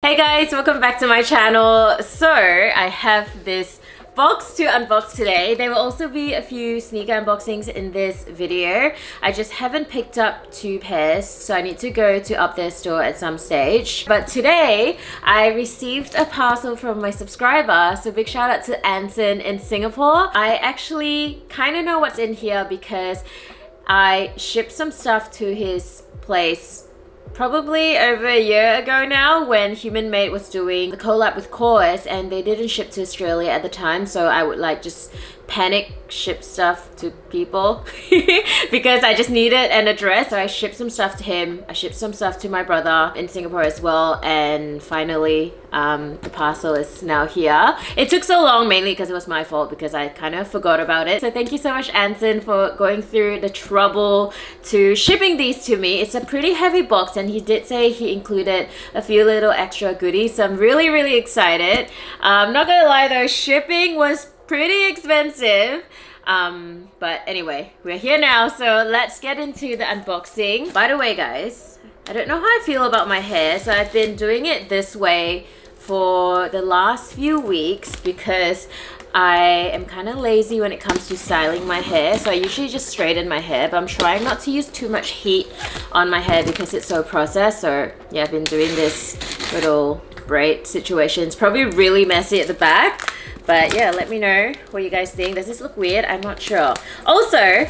Hey guys, welcome back to my channel. So, I have this box to unbox today. There will also be a few sneaker unboxings in this video. I just haven't picked up two pairs, so I need to go to Up There store at some stage. But today, I received a parcel from my subscriber, so big shout out to Anson in Singapore. I actually kind of know what's in here because I shipped some stuff to his place probably over a year ago now when Human Made was doing the collab with KAWS and they didn't ship to Australia at the time so I would like just panic ship stuff to people because I just needed an address so I shipped some stuff to him. I shipped some stuff to my brother in Singapore as well. And finally um, the parcel is now here. It took so long mainly because it was my fault because I kind of forgot about it. So thank you so much Anson for going through the trouble to shipping these to me. It's a pretty heavy box and he did say he included a few little extra goodies. So I'm really really excited. I'm um, not gonna lie though shipping was pretty expensive. Um, but anyway, we're here now, so let's get into the unboxing. By the way, guys, I don't know how I feel about my hair, so I've been doing it this way for the last few weeks because I am kind of lazy when it comes to styling my hair so I usually just straighten my hair but I'm trying not to use too much heat on my hair because it's so processed so yeah I've been doing this little braid situation it's probably really messy at the back but yeah, let me know what you guys think. Does this look weird? I'm not sure. Also,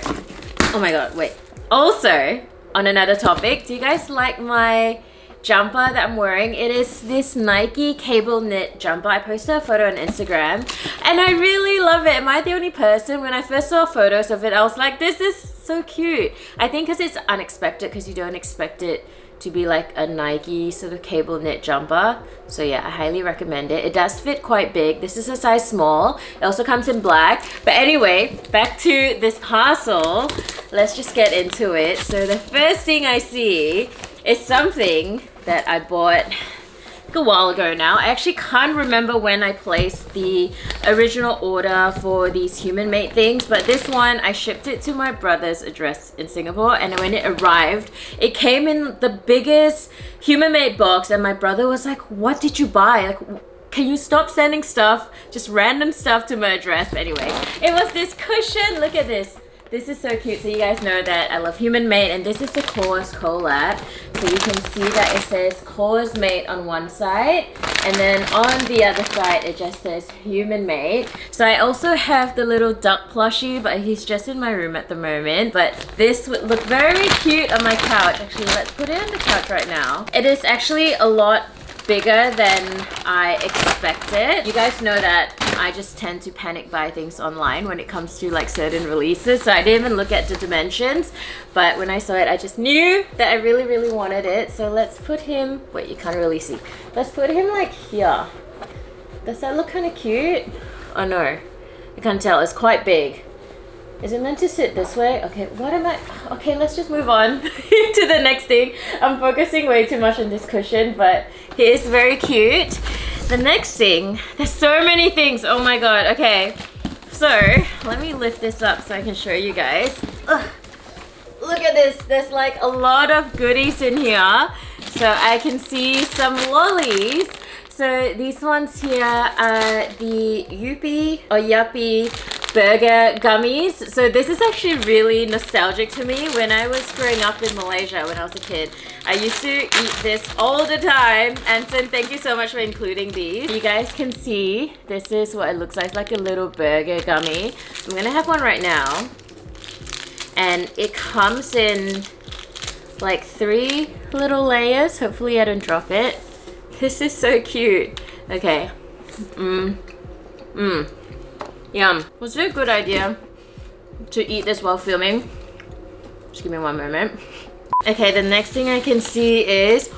oh my god, wait. Also, on another topic, do you guys like my jumper that I'm wearing. It is this Nike cable knit jumper. I posted a photo on Instagram and I really love it. Am I the only person? When I first saw photos of it, I was like, this is so cute. I think because it's unexpected because you don't expect it to be like a Nike sort of cable knit jumper. So yeah, I highly recommend it. It does fit quite big. This is a size small. It also comes in black. But anyway, back to this parcel. Let's just get into it. So the first thing I see is something that I bought a while ago now. I actually can't remember when I placed the original order for these human made things, but this one I shipped it to my brother's address in Singapore and when it arrived, it came in the biggest human made box and my brother was like, what did you buy? Like, can you stop sending stuff, just random stuff to my address? But anyway, it was this cushion. Look at this. This is so cute. So you guys know that I love Human Made and this is the KAWS collab. So you can see that it says KAWS Made on one side and then on the other side it just says Human Made. So I also have the little duck plushie but he's just in my room at the moment. But this would look very cute on my couch. Actually, let's put it on the couch right now. It is actually a lot bigger than I expected. You guys know that I just tend to panic buy things online when it comes to like certain releases. So I didn't even look at the dimensions. But when I saw it, I just knew that I really, really wanted it. So let's put him, wait, you can't really see. Let's put him like here. Does that look kind of cute? Oh no, I can't tell. It's quite big. Is it meant to sit this way? Okay, what am I? Okay, let's just move on to the next thing. I'm focusing way too much on this cushion, but he is very cute. The next thing, there's so many things. Oh my god, okay. So, let me lift this up so I can show you guys. Ugh. Look at this, there's like a lot of goodies in here. So I can see some lollies. So these ones here are the Yuppie or Yuppie burger gummies. So this is actually really nostalgic to me. When I was growing up in Malaysia when I was a kid, I used to eat this all the time. Anson, thank you so much for including these. You guys can see this is what it looks like, it's like a little burger gummy. I'm gonna have one right now. And it comes in like three little layers. Hopefully I don't drop it. This is so cute. Okay. Mmm. Mmm. Yum. Was it a good idea to eat this while filming? Just give me one moment. Okay, the next thing I can see is...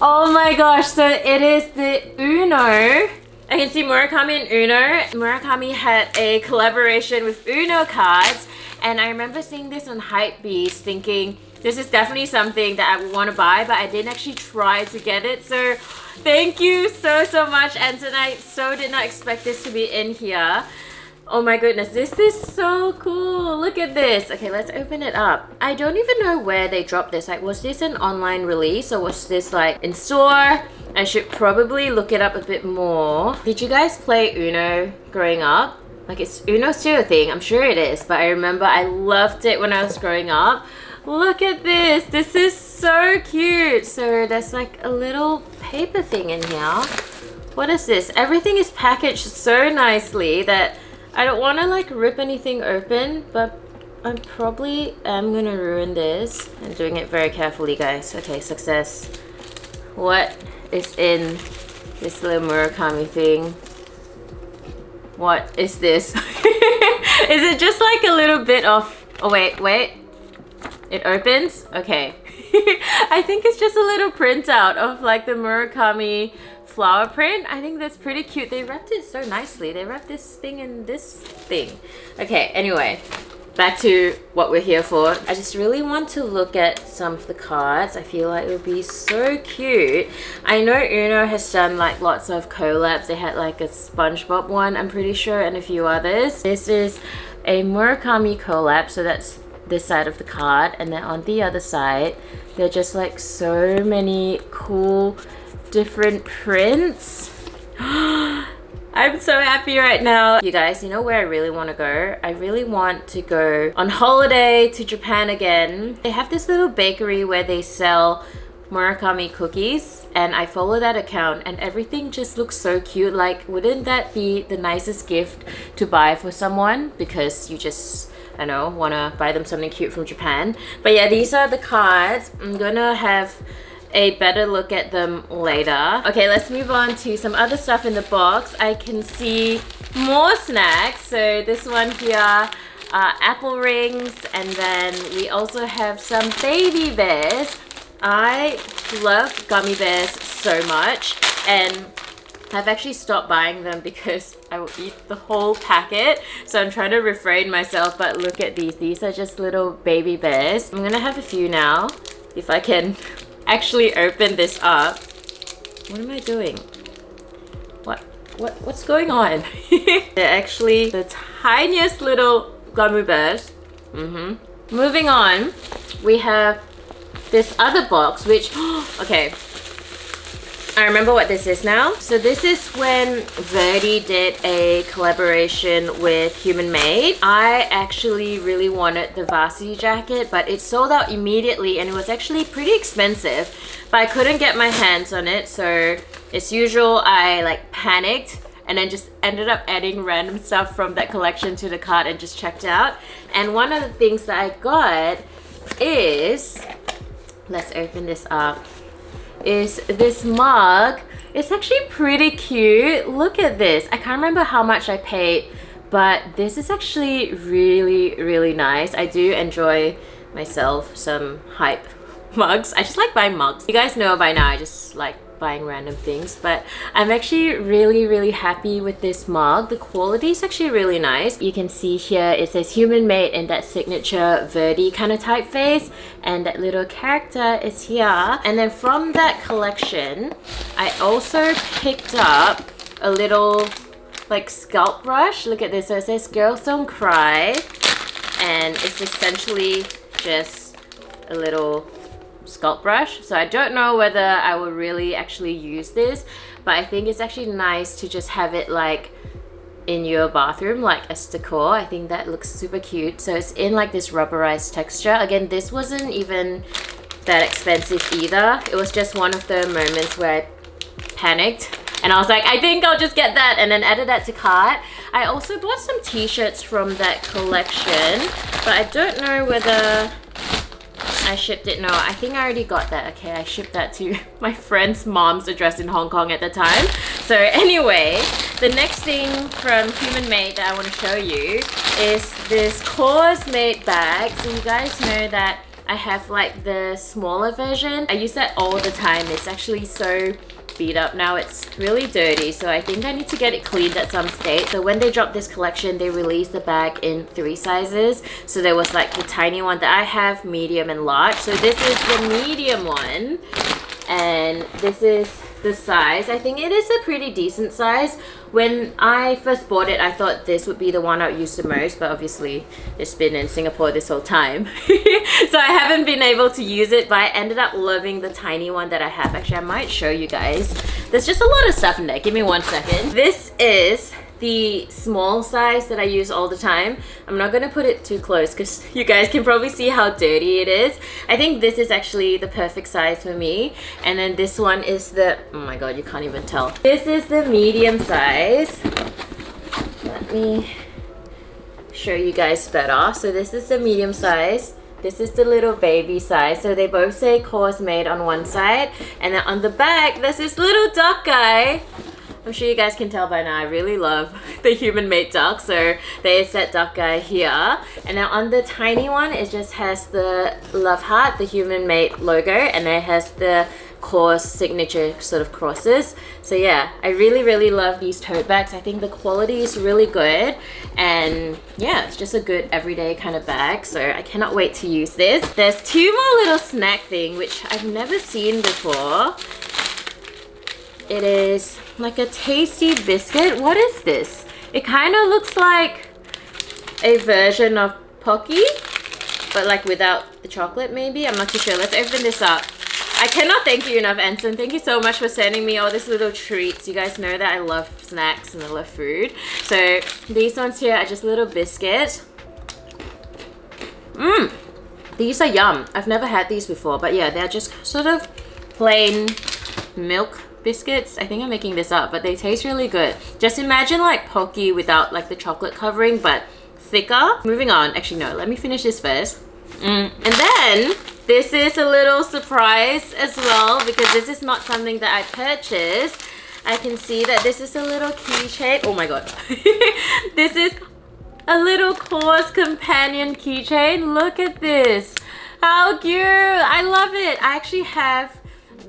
Oh my gosh, so it is the Uno. I can see Murakami and Uno. Murakami had a collaboration with Uno cards and I remember seeing this on Hypebeast thinking this is definitely something that I would want to buy but I didn't actually try to get it so Thank you so, so much, Anson. I so did not expect this to be in here. Oh my goodness, this is so cool. Look at this. Okay, let's open it up. I don't even know where they dropped this. Like, was this an online release or was this like in store? I should probably look it up a bit more. Did you guys play Uno growing up? Like, it's Uno still a thing? I'm sure it is, but I remember I loved it when I was growing up. Look at this. This is so cute. So there's like a little paper thing in here. What is this? Everything is packaged so nicely that I don't want to like rip anything open, but I probably am gonna ruin this. I'm doing it very carefully, guys. Okay, success. What is in this little Murakami thing? What is this? is it just like a little bit of... Oh, wait, wait. It opens? Okay. I think it's just a little printout of like the Murakami flower print. I think that's pretty cute. They wrapped it so nicely. They wrapped this thing in this thing. Okay, anyway, back to what we're here for. I just really want to look at some of the cards. I feel like it would be so cute. I know Uno has done like lots of collabs. They had like a SpongeBob one, I'm pretty sure, and a few others. This is a Murakami collab, so that's this side of the card. And then on the other side, there are just like so many cool different prints. I'm so happy right now. You guys, you know where I really want to go? I really want to go on holiday to Japan again. They have this little bakery where they sell Murakami cookies and I follow that account and everything just looks so cute. Like, wouldn't that be the nicest gift to buy for someone? Because you just, I know, want to buy them something cute from Japan. But yeah, these are the cards. I'm gonna have a better look at them later. Okay, let's move on to some other stuff in the box. I can see more snacks. So this one here, uh, apple rings, and then we also have some baby bears. I love gummy bears so much, and I've actually stopped buying them because I will eat the whole packet. So I'm trying to refrain myself, but look at these. These are just little baby bears. I'm gonna have a few now, if I can actually open this up. What am I doing? What? What? What's going on? They're actually the tiniest little gummy bears. Mm-hmm. Moving on, we have this other box, which, okay, I remember what this is now. So this is when Verdy did a collaboration with Human Made. I actually really wanted the varsity jacket, but it sold out immediately and it was actually pretty expensive. But I couldn't get my hands on it, so as usual, I like panicked and then just ended up adding random stuff from that collection to the cart and just checked out. And one of the things that I got is, let's open this up is this mug. It's actually pretty cute. Look at this. I can't remember how much I paid, but this is actually really, really nice. I do enjoy myself some hype mugs. I just like buying mugs. You guys know by now I just like buying random things but I'm actually really really happy with this mug. The quality is actually really nice. You can see here it says human made in that signature Verdy kind of typeface and that little character is here. And then from that collection I also picked up a little like scalp brush. Look at this. So it says girls don't cry. And it's essentially just a little sculpt brush. So I don't know whether I will really actually use this, but I think it's actually nice to just have it like in your bathroom like as decor. I think that looks super cute. So it's in like this rubberized texture. Again, this wasn't even that expensive either. It was just one of the moments where I panicked and I was like, I think I'll just get that and then added that to cart. I also bought some t-shirts from that collection, but I don't know whether I shipped it. No, I think I already got that. Okay, I shipped that to my friend's mom's address in Hong Kong at the time. So anyway, the next thing from Human Made that I want to show you is this KAWS Made bag. So you guys know that I have like the smaller version. I use that all the time. It's actually so beat up now. It's really dirty, so I think I need to get it cleaned at some stage. So when they dropped this collection, they released the bag in three sizes. So there was like the tiny one that I have, medium and large. So this is the medium one. And this is the size. I think it is a pretty decent size. When I first bought it, I thought this would be the one I'd use the most, but obviously it's been in Singapore this whole time. so I haven't been able to use it, but I ended up loving the tiny one that I have. Actually, I might show you guys. There's just a lot of stuff in there. Give me one second. This is the small size that I use all the time. I'm not gonna put it too close because you guys can probably see how dirty it is. I think this is actually the perfect size for me. And then this one is the, oh my god, you can't even tell. This is the medium size. Let me show you guys better. So this is the medium size. This is the little baby size. So they both say KAWS made on one side. And then on the back, there's this little duck guy I'm sure you guys can tell by now I really love the human made duck. So there's that duck guy here. And now on the tiny one it just has the love heart the human made logo and it has the KAWS signature sort of crosses. So yeah I really really love these tote bags. I think the quality is really good. And yeah it's just a good everyday kind of bag. So I cannot wait to use this. There's two more little snack thing which I've never seen before it is like a tasty biscuit. What is this? It kind of looks like a version of Pocky, but like without the chocolate maybe. I'm not too sure. Let's open this up. I cannot thank you enough, Anson. Thank you so much for sending me all these little treats. You guys know that I love snacks and I love food. So these ones here are just little biscuits. Mmm. These are yum. I've never had these before, but yeah, they're just sort of plain milk biscuits. I think I'm making this up, but they taste really good. Just imagine like Pocky without like the chocolate covering, but thicker. Moving on. Actually, no, let me finish this first. Mm. And then this is a little surprise as well because this is not something that I purchased. I can see that this is a little keychain. Oh my god. this is a little KAWS companion keychain. Look at this. How cute. I love it. I actually have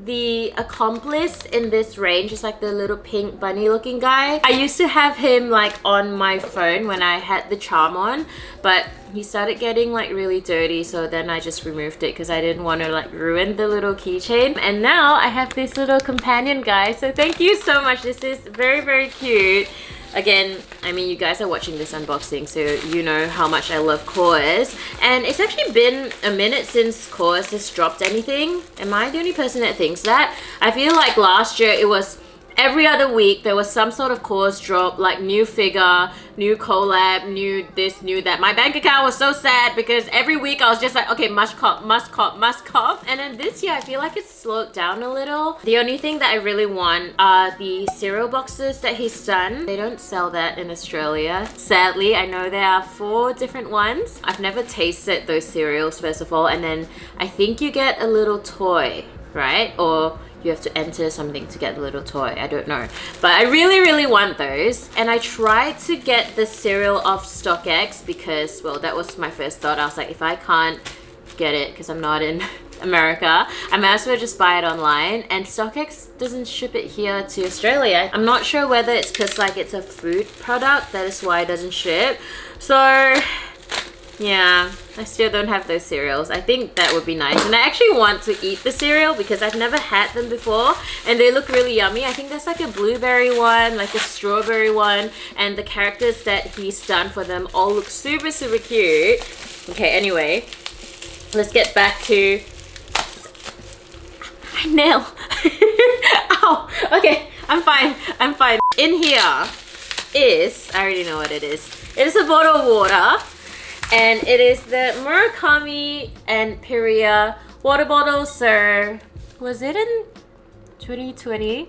the accomplice in this range is like the little pink bunny looking guy. I used to have him like on my phone when I had the charm on but he started getting like really dirty so then I just removed it because I didn't want to like ruin the little keychain. And now I have this little companion guy so thank you so much. This is very very cute again I mean you guys are watching this unboxing so you know how much I love KAWS and it's actually been a minute since KAWS has dropped anything. Am I the only person that thinks that? I feel like last year it was every other week there was some sort of KAWS drop like new figure new collab new this new that. My bank account was so sad because every week i was just like okay must cop must cop must cop. And then this year i feel like it's slowed down a little. The only thing that i really want are the cereal boxes that he's done. They don't sell that in australia. Sadly i know there are four different ones. I've never tasted those cereals first of all. And then i think you get a little toy right? Or you have to enter something to get the little toy. I don't know. But I really, really want those. And I tried to get the cereal off StockX because, well, that was my first thought. I was like, if I can't get it because I'm not in America, I might as well just buy it online. And StockX doesn't ship it here to Australia. I'm not sure whether it's because like it's a food product, that is why it doesn't ship. So yeah, I still don't have those cereals. I think that would be nice. And I actually want to eat the cereal because I've never had them before and they look really yummy. I think there's like a blueberry one, like a strawberry one, and the characters that he's done for them all look super, super cute. Okay, anyway, let's get back to... Nail! Ow! Okay, I'm fine, I'm fine. In here is, I already know what it is. It is a bottle of water and it is the Murakami and Perrier water bottle sir. was it in 2020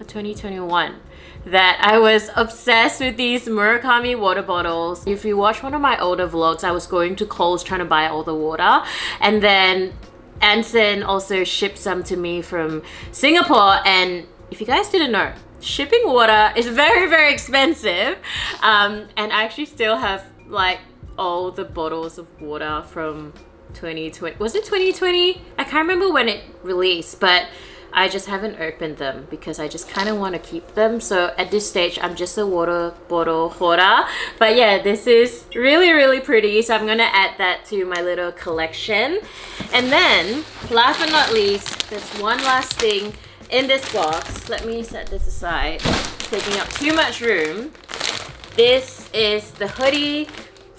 or 2021 that I was obsessed with these Murakami water bottles. If you watch one of my older vlogs, I was going to Coles trying to buy all the water and then Anson also shipped some to me from Singapore and if you guys didn't know, shipping water is very very expensive um, and I actually still have like all the bottles of water from 2020. Was it 2020? I can't remember when it released, but I just haven't opened them because I just kind of want to keep them. So at this stage, I'm just a water bottle hoarder. But yeah, this is really, really pretty. So I'm going to add that to my little collection. And then, last but not least, there's one last thing in this box, let me set this aside, taking up too much room. This is the hoodie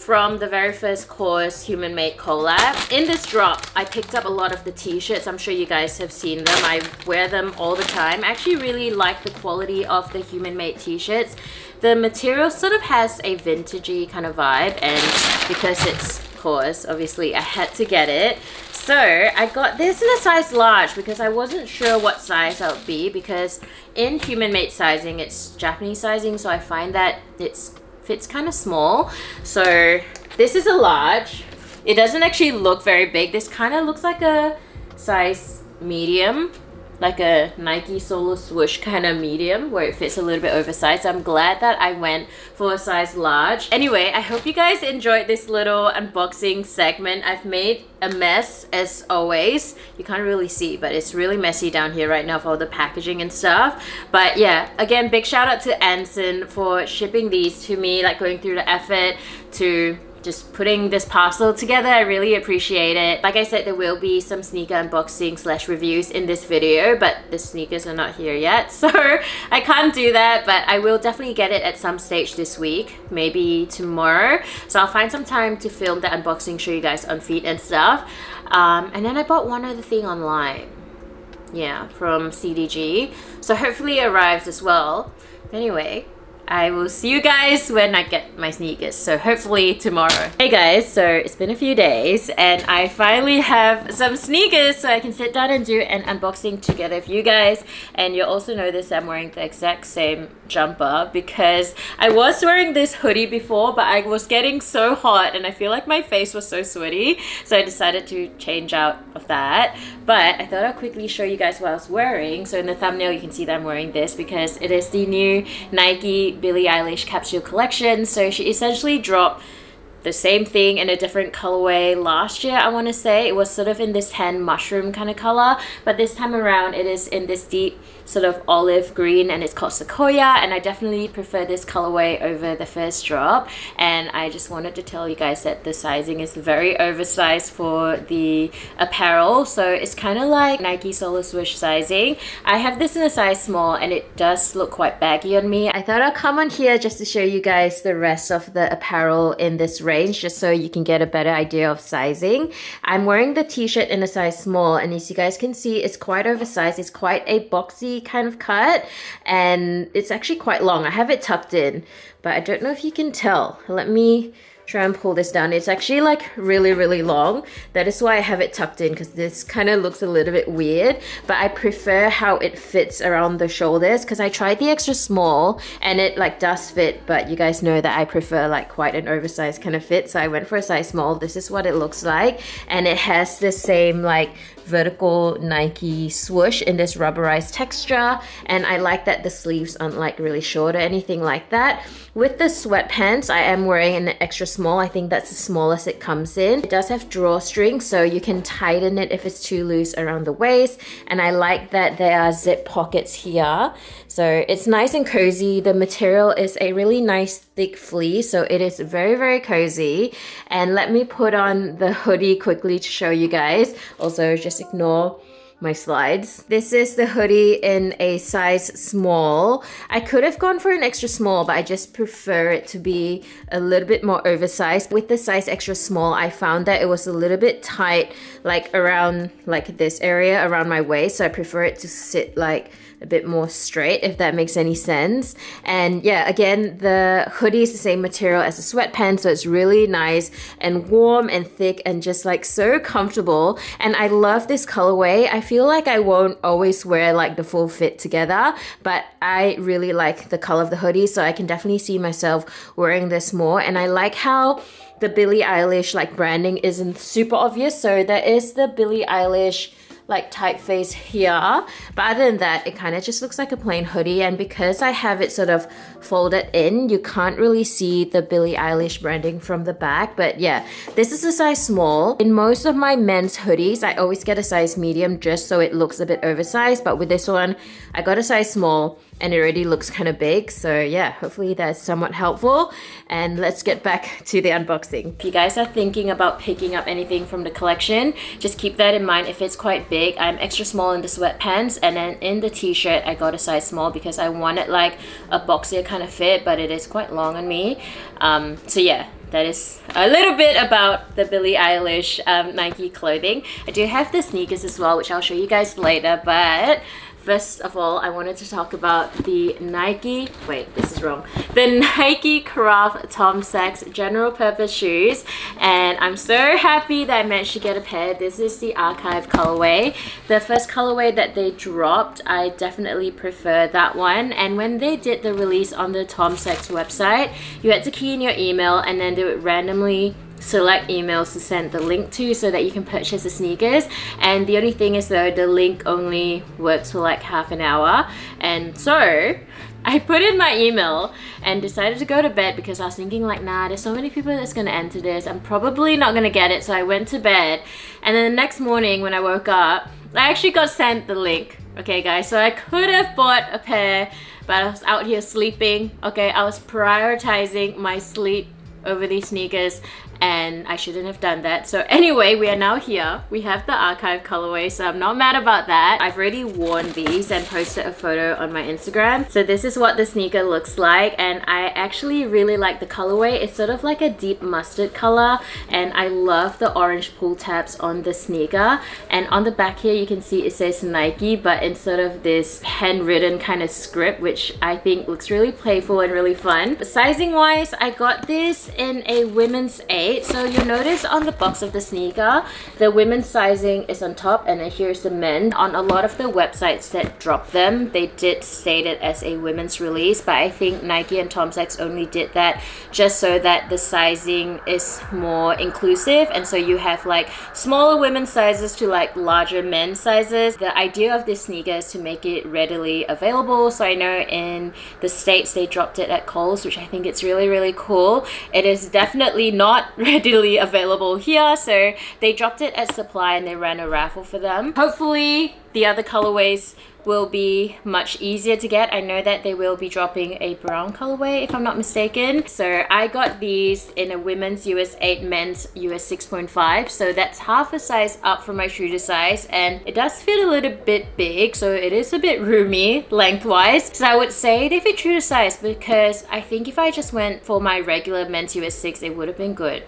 from the very first KAWS Human Made collab. In this drop, I picked up a lot of the t-shirts. I'm sure you guys have seen them. I wear them all the time. I actually really like the quality of the Human Made t-shirts. The material sort of has a vintagey kind of vibe and because it's KAWS obviously I had to get it. So I got this in a size large because I wasn't sure what size I would be because in human made sizing, it's Japanese sizing. So I find that it's fits kind of small. So this is a large. It doesn't actually look very big. This kind of looks like a size medium like a Nike Solo swoosh kind of medium where it fits a little bit oversized. I'm glad that I went for a size large. Anyway, I hope you guys enjoyed this little unboxing segment. I've made a mess as always. You can't really see, but it's really messy down here right now for all the packaging and stuff. But yeah, again, big shout out to Anson for shipping these to me, like going through the effort to just putting this parcel together. I really appreciate it. Like I said, there will be some sneaker unboxing slash reviews in this video, but the sneakers are not here yet. So I can't do that, but I will definitely get it at some stage this week, maybe tomorrow. So I'll find some time to film the unboxing, show you guys on feet and stuff. Um, and then I bought one other thing online. Yeah, from CDG. So hopefully it arrives as well. Anyway, I will see you guys when I get my sneakers. So hopefully tomorrow. Hey guys, so it's been a few days and I finally have some sneakers so I can sit down and do an unboxing together with you guys. And you'll also notice I'm wearing the exact same jumper because I was wearing this hoodie before but I was getting so hot and I feel like my face was so sweaty. So I decided to change out of that. But I thought I'll quickly show you guys what I was wearing. So in the thumbnail you can see that I'm wearing this because it is the new Nike Billie Eilish capsule collection. So she essentially dropped the same thing in a different colorway last year I want to say it was sort of in this tan mushroom kind of color but this time around it is in this deep sort of olive green and it's called Sequoia and I definitely prefer this colorway over the first drop and I just wanted to tell you guys that the sizing is very oversized for the apparel so it's kind of like Nike Solo Swoosh sizing. I have this in a size small and it does look quite baggy on me. I thought I'll come on here just to show you guys the rest of the apparel in this range just so you can get a better idea of sizing. I'm wearing the t-shirt in a size small and as you guys can see it's quite oversized. It's quite a boxy kind of cut and it's actually quite long. I have it tucked in, but I don't know if you can tell. Let me try and pull this down. It's actually like really, really long. That is why I have it tucked in because this kind of looks a little bit weird, but I prefer how it fits around the shoulders because I tried the extra small and it like does fit, but you guys know that I prefer like quite an oversized kind of fit. So I went for a size small. This is what it looks like. And it has the same like vertical Nike swoosh in this rubberized texture. And I like that the sleeves aren't like really short or anything like that. With the sweatpants, I am wearing an extra small. I think that's the smallest it comes in. It does have drawstring, so you can tighten it if it's too loose around the waist. And I like that there are zip pockets here. So it's nice and cozy. The material is a really nice thick fleece, so it is very, very cozy. And let me put on the hoodie quickly to show you guys. Also, just ignore my slides. This is the hoodie in a size small. I could have gone for an extra small, but I just prefer it to be a little bit more oversized. With the size extra small, I found that it was a little bit tight, like around like this area around my waist. So I prefer it to sit like a bit more straight, if that makes any sense. And yeah, again, the hoodie is the same material as the sweatpants, so it's really nice and warm and thick and just like so comfortable. And I love this colorway. I feel like I won't always wear like the full fit together, but I really like the color of the hoodie, so I can definitely see myself wearing this more. And I like how the Billie Eilish like branding isn't super obvious. So there is the Billie Eilish like typeface here. But other than that, it kind of just looks like a plain hoodie. And because I have it sort of folded in, you can't really see the Billie Eilish branding from the back. But yeah, this is a size small. In most of my men's hoodies, I always get a size medium just so it looks a bit oversized. But with this one, I got a size small and it already looks kind of big. So yeah, hopefully that's somewhat helpful. And let's get back to the unboxing. If you guys are thinking about picking up anything from the collection, just keep that in mind. If it's quite big, I'm extra small in the sweatpants and then in the t-shirt, I got a size small because I wanted like a boxier kind of fit, but it is quite long on me. Um, so yeah, that is a little bit about the Billie Eilish um, Nike clothing. I do have the sneakers as well, which I'll show you guys later, but First of all, I wanted to talk about the Nike, wait, this is wrong, the Nike Craft Tom Sachs general purpose shoes. And I'm so happy that I managed to get a pair. This is the archive colorway. The first colorway that they dropped, I definitely prefer that one. And when they did the release on the Tom Sachs website, you had to key in your email and then they would randomly select emails to send the link to so that you can purchase the sneakers. And the only thing is though the link only works for like half an hour. And so I put in my email and decided to go to bed because I was thinking like nah there's so many people that's gonna enter this. I'm probably not gonna get it. So I went to bed. And then the next morning when I woke up I actually got sent the link. Okay guys? So I could have bought a pair but I was out here sleeping. Okay I was prioritizing my sleep over these sneakers and I shouldn't have done that. So anyway, we are now here. We have the archive colorway, so I'm not mad about that. I've already worn these and posted a photo on my Instagram. So this is what the sneaker looks like and I actually really like the colorway. It's sort of like a deep mustard color and I love the orange pull tabs on the sneaker. And on the back here, you can see it says Nike, but in sort of this handwritten kind of script, which I think looks really playful and really fun. Sizing wise, I got this in a women's A so you'll notice on the box of the sneaker, the women's sizing is on top and then here's the men. On a lot of the websites that drop them, they did state it as a women's release, but I think Nike and Tom Sachs only did that just so that the sizing is more inclusive and so you have like smaller women's sizes to like larger men's sizes. The idea of this sneaker is to make it readily available. So I know in the States they dropped it at Kohl's, which I think it's really, really cool. It is definitely not readily available here. So they dropped it at supply and they ran a raffle for them. Hopefully the other colorways will be much easier to get. I know that they will be dropping a brown colorway if I'm not mistaken. So I got these in a women's US 8, men's US 6.5. So that's half a size up from my true to size and it does fit a little bit big. So it is a bit roomy lengthwise. So I would say they fit true to size because I think if I just went for my regular men's US 6, it would have been good.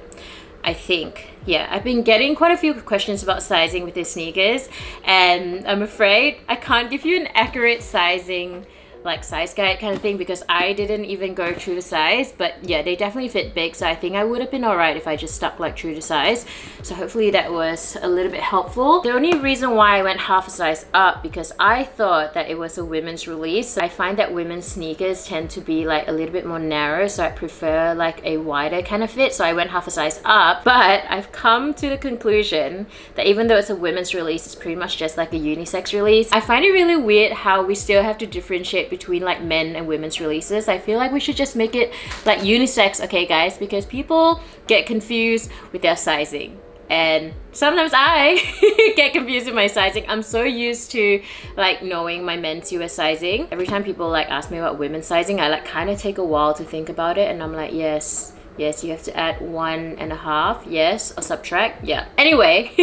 I think. Yeah, I've been getting quite a few questions about sizing with these sneakers and I'm afraid I can't give you an accurate sizing like size guide kind of thing because I didn't even go true to size but yeah they definitely fit big so I think I would have been alright if I just stuck like true to size. So hopefully that was a little bit helpful. The only reason why I went half a size up because I thought that it was a women's release. I find that women's sneakers tend to be like a little bit more narrow so I prefer like a wider kind of fit so I went half a size up. But I've come to the conclusion that even though it's a women's release it's pretty much just like a unisex release. I find it really weird how we still have to differentiate between like men and women's releases. I feel like we should just make it like unisex, okay guys, because people get confused with their sizing and sometimes I get confused with my sizing. I'm so used to like knowing my men's US sizing. Every time people like ask me about women's sizing, I like kind of take a while to think about it and I'm like, yes, Yes, you have to add one and a half. Yes, or subtract. Yeah. Anyway,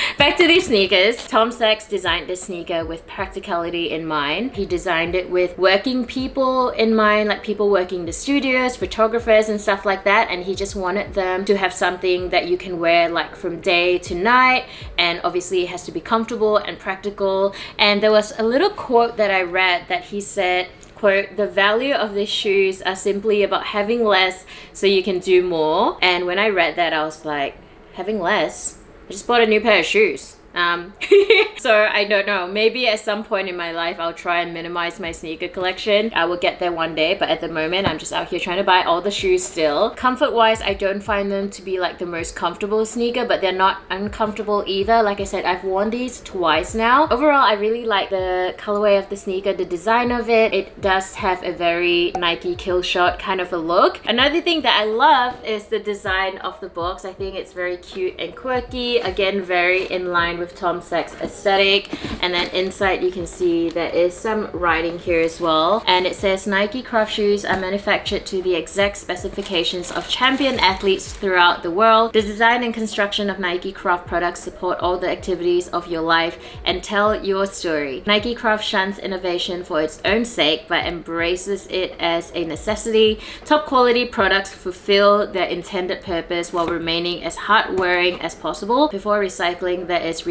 back to these sneakers. Tom Sachs designed this sneaker with practicality in mind. He designed it with working people in mind, like people working in the studios, photographers and stuff like that. And he just wanted them to have something that you can wear like from day to night. And obviously it has to be comfortable and practical. And there was a little quote that I read that he said, quote, the value of these shoes are simply about having less so you can do more. And when I read that, I was like, having less? I just bought a new pair of shoes. Um, so I don't know. Maybe at some point in my life, I'll try and minimize my sneaker collection. I will get there one day, but at the moment, I'm just out here trying to buy all the shoes still. Comfort-wise, I don't find them to be like the most comfortable sneaker, but they're not uncomfortable either. Like I said, I've worn these twice now. Overall, I really like the colorway of the sneaker, the design of it. It does have a very Nike Killshot kind of a look. Another thing that I love is the design of the box. I think it's very cute and quirky. Again, very in line with with Tom Sachs aesthetic. And then inside you can see there is some writing here as well. And it says Nike Craft shoes are manufactured to the exact specifications of champion athletes throughout the world. The design and construction of Nike Craft products support all the activities of your life and tell your story. Nike Craft shuns innovation for its own sake but embraces it as a necessity. Top quality products fulfill their intended purpose while remaining as hard-wearing as possible. Before recycling, there is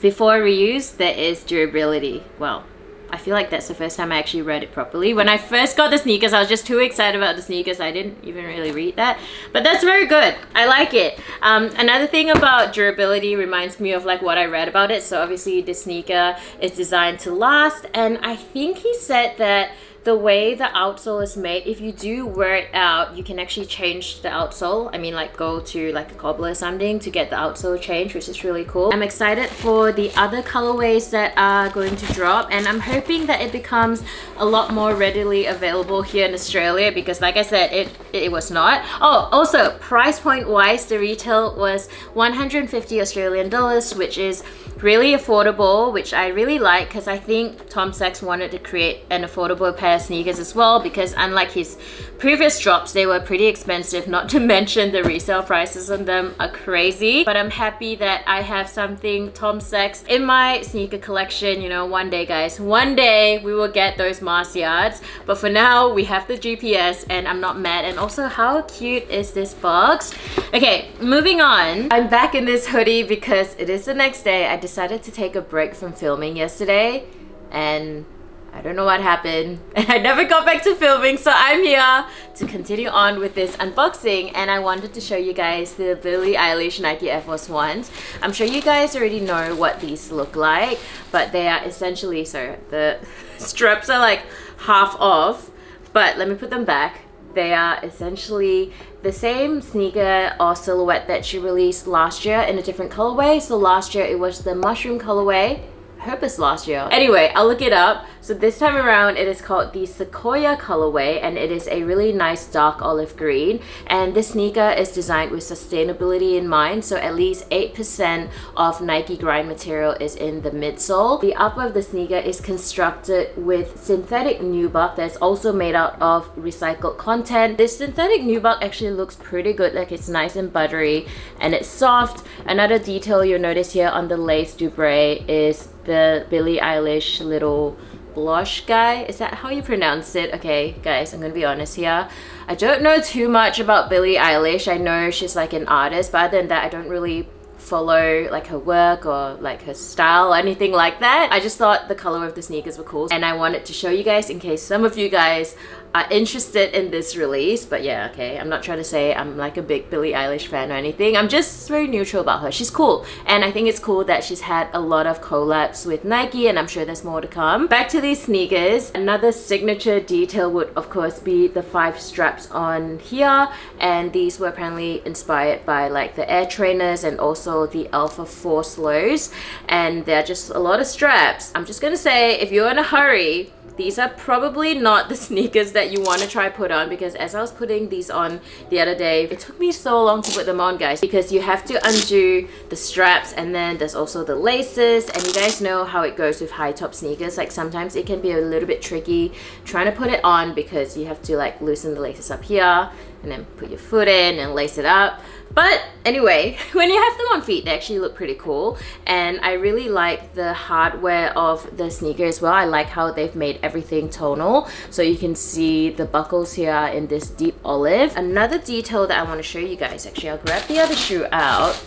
Before reuse, there is durability. Well, I feel like that's the first time I actually read it properly. When I first got the sneakers, I was just too excited about the sneakers. I didn't even really read that. But that's very good. I like it. Um, another thing about durability reminds me of like what I read about it. So obviously the sneaker is designed to last. And I think he said that the way the outsole is made, if you do wear it out, you can actually change the outsole. I mean like go to like a cobbler or something to get the outsole changed, which is really cool. I'm excited for the other colorways that are going to drop and I'm hoping that it becomes a lot more readily available here in Australia because like I said, it, it was not. Oh, also price point wise, the retail was 150 Australian dollars, which is really affordable, which I really like because I think Tom Sachs wanted to create an affordable pair of sneakers as well because unlike his previous drops, they were pretty expensive, not to mention the resale prices on them are crazy. But I'm happy that I have something Tom Sachs in my sneaker collection, you know, one day guys, one day we will get those Mars yards. But for now, we have the GPS and I'm not mad. And also, how cute is this box? Okay, moving on. I'm back in this hoodie because it is the next day. I to take a break from filming yesterday and I don't know what happened and I never got back to filming so I'm here to continue on with this unboxing and I wanted to show you guys the Billie Eilish Nike Air Force Ones. I'm sure you guys already know what these look like but they are essentially, so the straps are like half off but let me put them back. They are essentially the same sneaker or silhouette that she released last year in a different colorway. So last year it was the mushroom colorway purpose last year. Anyway, I'll look it up. So this time around, it is called the Sequoia colorway and it is a really nice dark olive green. And this sneaker is designed with sustainability in mind. So at least 8% of Nike grind material is in the midsole. The upper of the sneaker is constructed with synthetic nubuck that's also made out of recycled content. This synthetic nubuck actually looks pretty good, like it's nice and buttery and it's soft. Another detail you'll notice here on the lace dubrae is the Billie Eilish little Blohsh guy. Is that how you pronounce it? Okay, guys, I'm gonna be honest here. I don't know too much about Billie Eilish. I know she's like an artist, but other than that, I don't really follow like her work or like her style or anything like that. I just thought the color of the sneakers were cool and I wanted to show you guys in case some of you guys are interested in this release but yeah okay. I'm not trying to say i'm like a big billie eilish fan or anything. I'm just very neutral about her. She's cool. And i think it's cool that she's had a lot of collabs with nike and i'm sure there's more to come. Back to these sneakers. Another signature detail would of course be the five straps on here. And these were apparently inspired by like the air trainers and also the alpha force lows. And they're just a lot of straps. I'm just gonna say if you're in a hurry these are probably not the sneakers that you want to try put on because as I was putting these on the other day, it took me so long to put them on guys because you have to undo the straps and then there's also the laces and you guys know how it goes with high top sneakers. Like sometimes it can be a little bit tricky trying to put it on because you have to like loosen the laces up here and then put your foot in and lace it up but anyway, when you have them on feet, they actually look pretty cool. And I really like the hardware of the sneaker as well. I like how they've made everything tonal. So you can see the buckles here in this deep olive. Another detail that I want to show you guys, actually, I'll grab the other shoe out,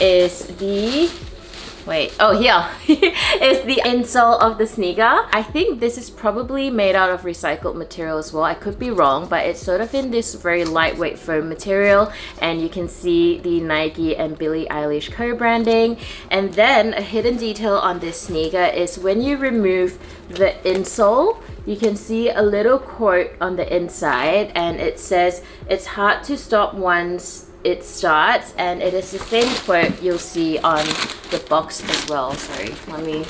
is the wait. Oh here. Is the insole of the sneaker. I think this is probably made out of recycled material as well. I could be wrong but it's sort of in this very lightweight foam material and you can see the nike and billie eilish co-branding. And then a hidden detail on this sneaker is when you remove the insole you can see a little quote on the inside and it says it's hard to stop once it starts and it is the same quote you'll see on the box as well sorry let me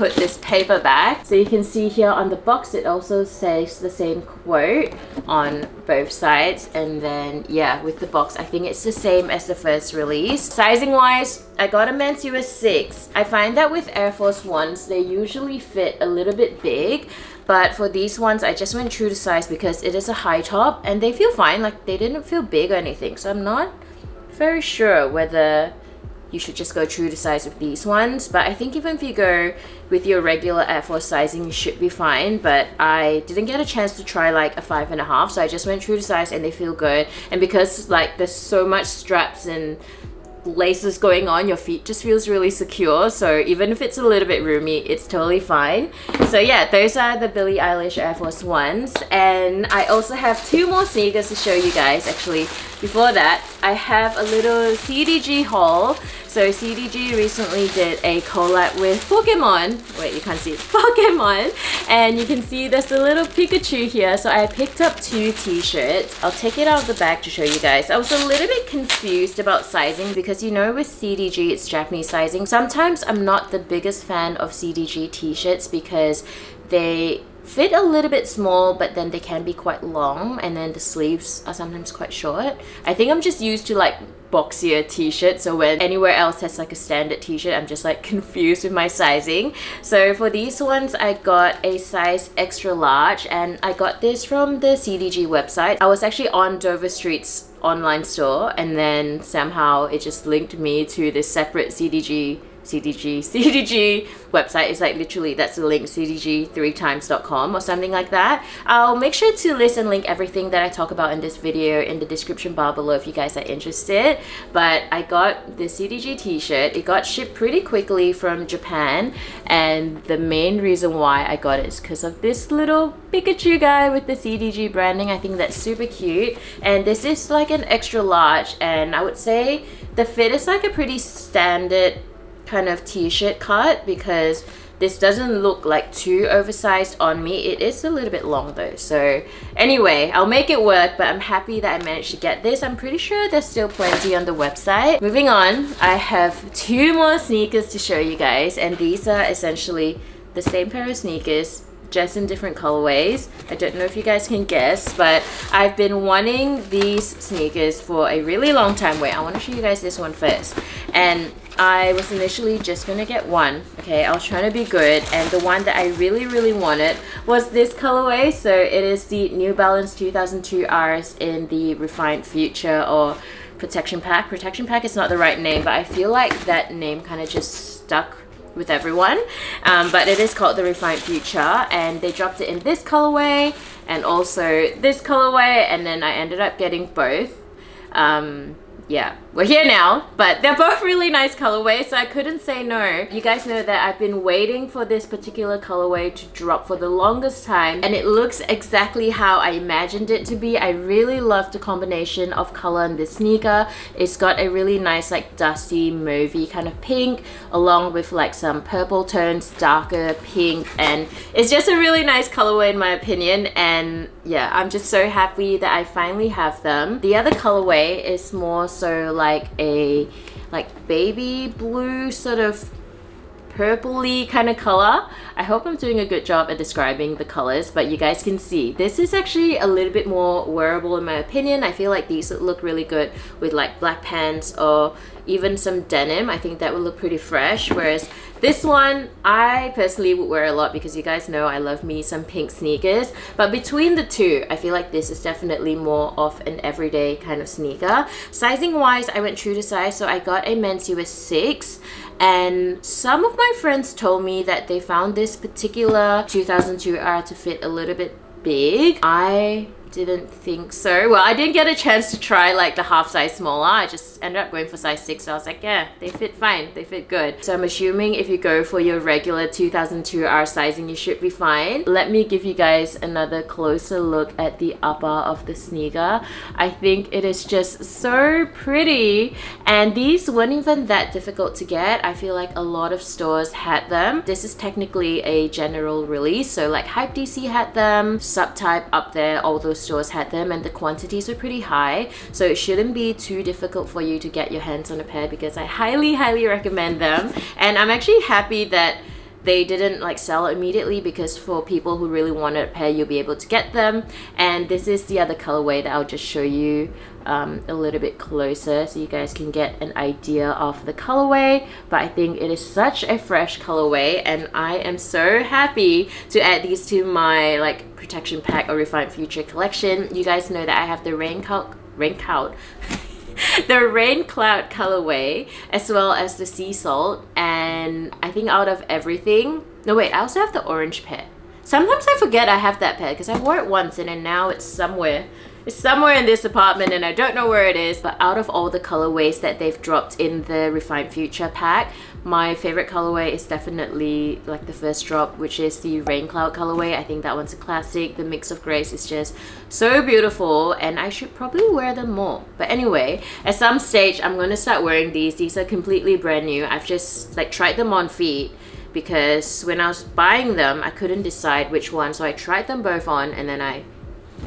put this paper back. So you can see here on the box, it also says the same quote on both sides. And then, yeah, with the box, I think it's the same as the first release. Sizing wise, I got a men's US 6. I find that with Air Force Ones, they usually fit a little bit big. But for these ones, I just went true to size because it is a high top and they feel fine. Like they didn't feel big or anything. So I'm not very sure whether you should just go true to size with these ones but I think even if you go with your regular Air Force sizing you should be fine but I didn't get a chance to try like a five and a half so I just went true to size and they feel good and because like there's so much straps and laces going on your feet just feels really secure so even if it's a little bit roomy it's totally fine so yeah those are the Billie Eilish Air Force Ones and I also have two more sneakers to show you guys actually before that I have a little CDG haul so CDG recently did a collab with Pokemon. Wait, you can't see it. Pokemon. And you can see there's a little Pikachu here. So I picked up two t-shirts. I'll take it out of the bag to show you guys. I was a little bit confused about sizing because you know with CDG it's Japanese sizing. Sometimes I'm not the biggest fan of CDG t-shirts because they fit a little bit small but then they can be quite long and then the sleeves are sometimes quite short. I think I'm just used to like boxier t-shirt. So when anywhere else has like a standard t-shirt I'm just like confused with my sizing. So for these ones I got a size extra large and I got this from the CDG website. I was actually on Dover Street's online store and then somehow it just linked me to this separate CDG CDG, CDG website is like literally that's the link cdg3times.com or something like that. I'll make sure to list and link everything that I talk about in this video in the description bar below if you guys are interested. But I got the CDG t-shirt. It got shipped pretty quickly from Japan and the main reason why I got it is because of this little Pikachu guy with the CDG branding. I think that's super cute and this is like an extra large and I would say the fit is like a pretty standard kind of t-shirt cut because this doesn't look like too oversized on me it is a little bit long though so anyway i'll make it work but i'm happy that i managed to get this i'm pretty sure there's still plenty on the website moving on i have two more sneakers to show you guys and these are essentially the same pair of sneakers just in different colorways. I don't know if you guys can guess, but I've been wanting these sneakers for a really long time. Wait, I want to show you guys this one first. And I was initially just gonna get one okay? I was trying to be good and the one that I really really wanted was this colorway. So it is the New Balance 2002 Rs in the Refined Future or Protection Pack. Protection Pack is not the right name but I feel like that name kind of just stuck with everyone. Um, but it is called the Refined Future and they dropped it in this colorway and also this colorway and then I ended up getting both. Um, yeah, we're here now, but they're both really nice colorways, so I couldn't say no. You guys know that I've been waiting for this particular colorway to drop for the longest time, and it looks exactly how I imagined it to be. I really love the combination of color in this sneaker. It's got a really nice like dusty, mauvey kind of pink, along with like some purple tones, darker pink, and it's just a really nice colorway in my opinion, and yeah, I'm just so happy that I finally have them. The other colorway is more so like a like baby blue sort of purpley kind of color. I hope I'm doing a good job at describing the colors, but you guys can see. This is actually a little bit more wearable in my opinion. I feel like these would look really good with like black pants or even some denim. I think that would look pretty fresh, whereas this one, I personally would wear a lot because you guys know I love me some pink sneakers. But between the two, I feel like this is definitely more of an everyday kind of sneaker. Sizing wise, I went true to size. So I got a men's US 6 and some of my friends told me that they found this particular 2002 R to fit a little bit big. I didn't think so. Well, I didn't get a chance to try like the half size smaller. I just ended up going for size 6. So I was like, yeah, they fit fine. They fit good. So I'm assuming if you go for your regular 2002 R sizing, you should be fine. Let me give you guys another closer look at the upper of the sneaker. I think it is just so pretty. And these weren't even that difficult to get. I feel like a lot of stores had them. This is technically a general release. So like Hype DC had them, Subtype up there, all those stores had them and the quantities were pretty high. So it shouldn't be too difficult for you to get your hands on a pair because I highly highly recommend them. And I'm actually happy that they didn't like sell immediately because for people who really wanted a pair you'll be able to get them. And this is the other colorway that I'll just show you um, a little bit closer so you guys can get an idea of the colorway. But I think it is such a fresh colorway and I am so happy to add these to my like protection pack or refined future collection. You guys know that I have the raincoat raincoat the rain cloud colorway as well as the sea salt and I think out of everything no wait I also have the orange pair sometimes I forget I have that pair because I wore it once and then now it's somewhere it's somewhere in this apartment and I don't know where it is but out of all the colorways that they've dropped in the Refined Future pack my favorite colorway is definitely like the first drop which is the Rain Cloud colorway. I think that one's a classic. The mix of grays is just so beautiful and I should probably wear them more. But anyway at some stage I'm gonna start wearing these. These are completely brand new. I've just like tried them on feet because when I was buying them I couldn't decide which one so I tried them both on and then I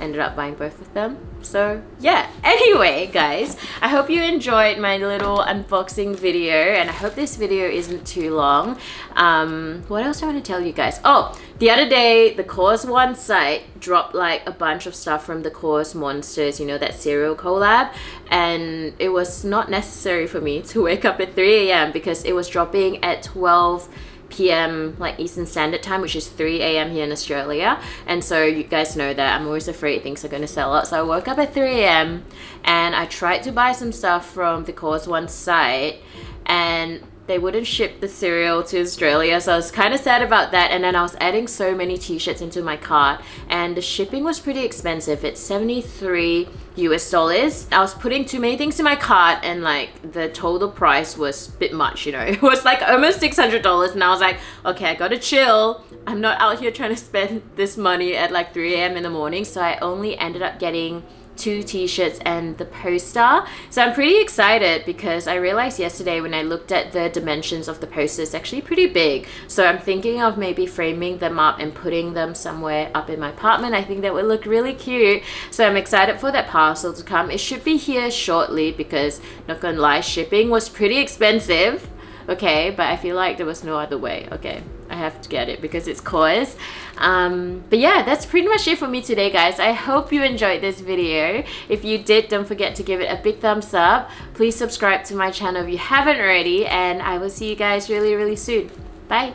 ended up buying both of them. So yeah. Anyway guys i hope you enjoyed my little unboxing video and i hope this video isn't too long. Um what else do i want to tell you guys? Oh the other day the KAWS one site dropped like a bunch of stuff from the KAWS monsters you know that cereal collab and it was not necessary for me to wake up at 3 a.m because it was dropping at 12 p.m. like Eastern Standard Time, which is 3 a.m. here in Australia. And so you guys know that I'm always afraid things are going to sell out. So I woke up at 3 a.m. and I tried to buy some stuff from the KAWS One site and they wouldn't ship the cereal to Australia so I was kind of sad about that and then I was adding so many t-shirts into my cart and the shipping was pretty expensive it's 73 US dollars. I was putting too many things in my cart and like the total price was a bit much you know. It was like almost $600 and I was like okay I gotta chill. I'm not out here trying to spend this money at like 3 a.m. in the morning. So I only ended up getting two t-shirts and the poster. So I'm pretty excited because I realized yesterday when I looked at the dimensions of the poster it's actually pretty big. So I'm thinking of maybe framing them up and putting them somewhere up in my apartment. I think that would look really cute. So I'm excited for that parcel to come. It should be here shortly because not gonna lie shipping was pretty expensive. Okay but I feel like there was no other way. Okay I have to get it because it's KAWS um, but yeah that's pretty much it for me today guys. I hope you enjoyed this video. If you did don't forget to give it a big thumbs up. Please subscribe to my channel if you haven't already and I will see you guys really really soon. Bye